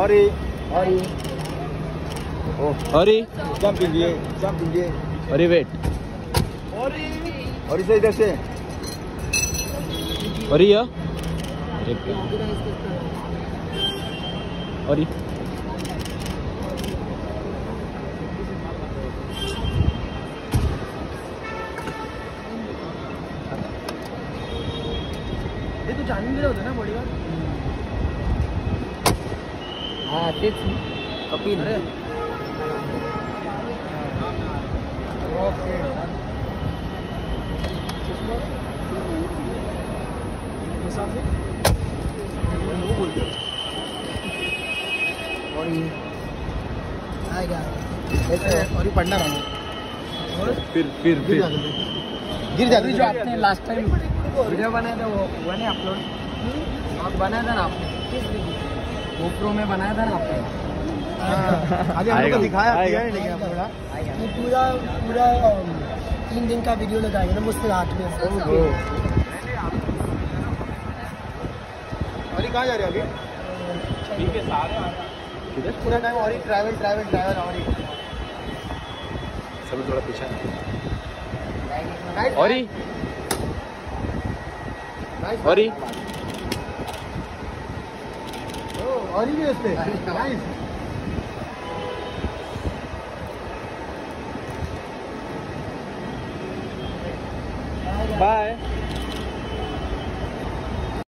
और ये और ये और ही जंप कीजिए जंप कीजिए और वेट। और इसे इधर से। और ही। या और ही हे तू जाणून गेलं होतं ना बॉडीवर तेच कपिल और ये आएगा और ये पढ़ना रहा फिर फिर फिर। गिर जाते जो आपने लास्ट टाइम वीडियो बनाया था वो वो नहीं अपलोड और बनाया था ना आपने? गोप्रो में बनाया था ना आपने? अभी आएगा, को दिखाया किया लेकिन हम थोड़ा आएगा। पूरा पूरा तीन दिन का वीडियो लगाएँगे ना मुश्किल आठ में। और कहाँ जा रहे हैं अभी? ठीक है सारे किधर पूरा टाइम और ही ट्रैवल ट्रैवल ट्रैवल और ही। सब थोड़ा पीछे और ही? और ही? और ही पे नाइस बाय